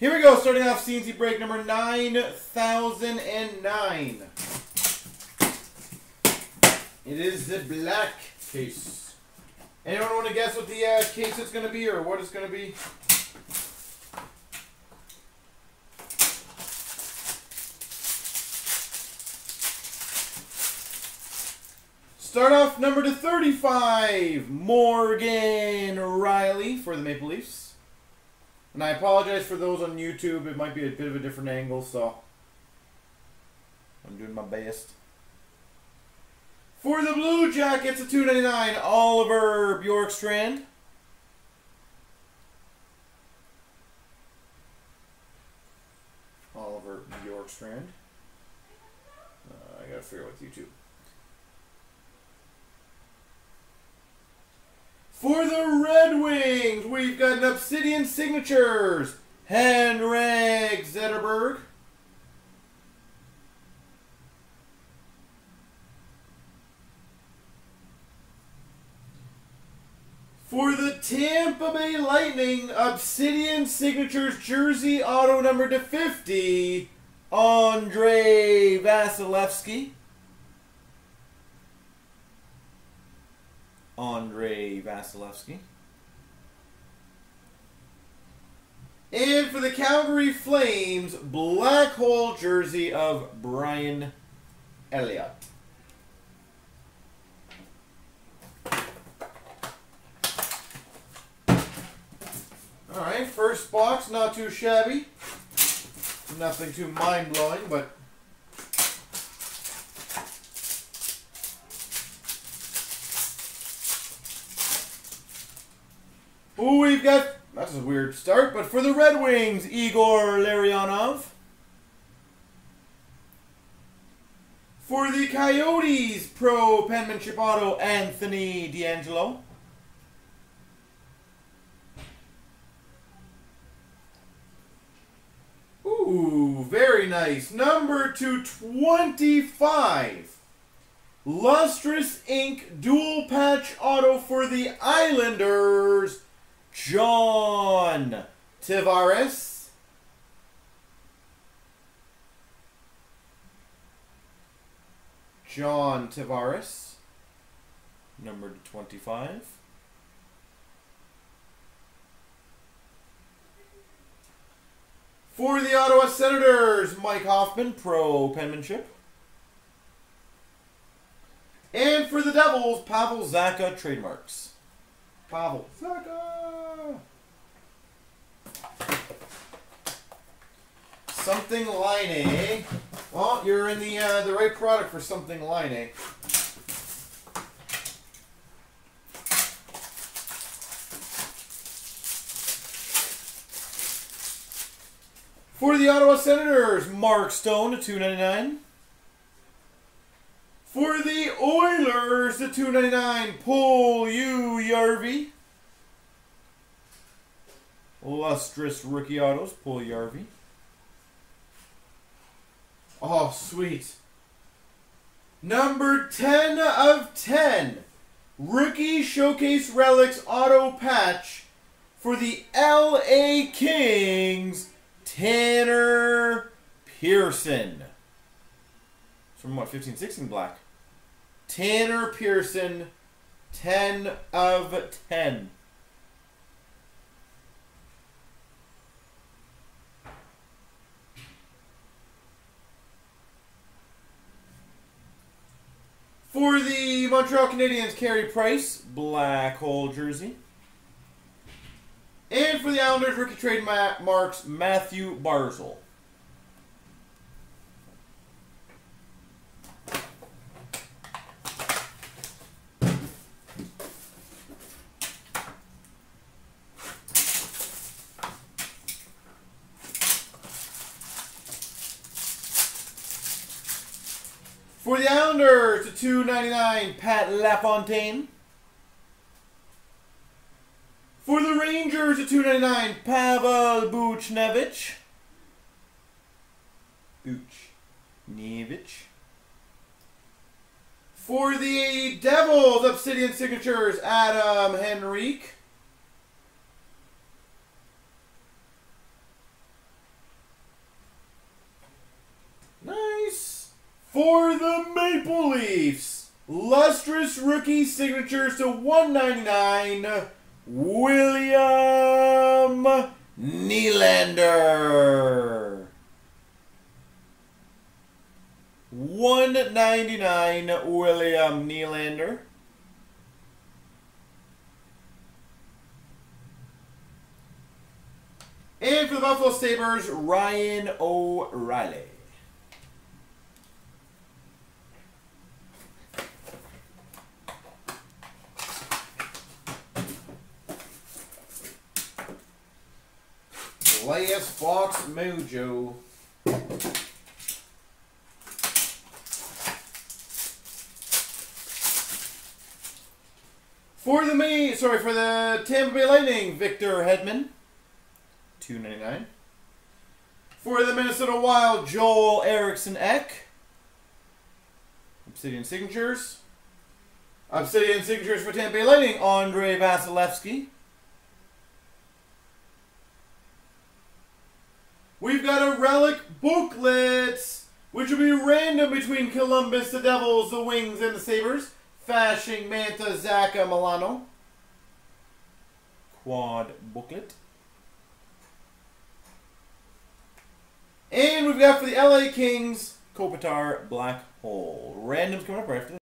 Here we go, starting off CNC break number 9009. It is the black case. Anyone want to guess what the uh, case is going to be or what it's going to be? Start off number to 35, Morgan Rielly for the Maple Leafs. And I apologize for those on YouTube. It might be a bit of a different angle, so I'm doing my best. For the Blue Jackets, a 299 Oliver Bjorkstrand. Oliver Bjorkstrand. Uh, I gotta figure out with YouTube. For the Red Wings, we've got an Obsidian Signatures. Henrik Zetterberg. For the Tampa Bay Lightning, Obsidian Signatures jersey auto number to 50, Andre Vasilevskiy. Andrei Vasilevskiy. And for the Calgary Flames, black hole jersey of Brian Elliott. All right, first box, not too shabby. Nothing too mind blowing, but Ooh, we've got that's a weird start, but for the Red Wings, Igor Larionov. For the Coyotes, pro penmanship auto, Anthony DeAngelo. Ooh, very nice. Number 225. Lustrous Ink dual patch auto for the Islanders. John Tavares. John Tavares. Number 25. For the Ottawa Senators, Mike Hoffman, pro penmanship. And for the Devils, Pavel Zacha, trademarks. Pavel Zacha! Something line A. Well, you're in the uh, the right product for something line A. For the Ottawa Senators, Mark Stone to 299. For the Oilers, the 299, Puljujarvi. Lustrous rookie autos, Puljujarvi. Oh, sweet. Number 10 of 10. Rookie Showcase Relics Auto Patch for the LA Kings, Tanner Pearson. From what, 15, 16 black. Tanner Pearson, 10 of 10. For the Montreal Canadiens, Carey Price, black hole jersey. And for the Islanders, rookie trade marks, Mathew Barzal. For the Islanders, to 299, Pat LaFontaine. For the Rangers, to 299, Pavel Buchnevich. Buchnevich. For the Devils, Obsidian Signatures, Adam Henrique. For the Maple Leafs, lustrous rookie signatures to 199, William Nylander. 199 William Nylander. And for the Buffalo Sabres, Ryan O'Reilly. Last Fox Mojo. For the me, sorry, for the Tampa Bay Lightning, Victor Hedman, two ninety nine. For the Minnesota Wild, Joel Eriksson Ek. Obsidian signatures. Obsidian signatures for Tampa Bay Lightning, Andre Vasilevskiy. We've got a relic booklet, which will be random between Columbus, the Devils, the Wings, and the Sabres. Fasching Mantha Zacha Milano. Quad booklet. And we've got for the LA Kings, Kopitar Black Hole. Randoms coming up right after this.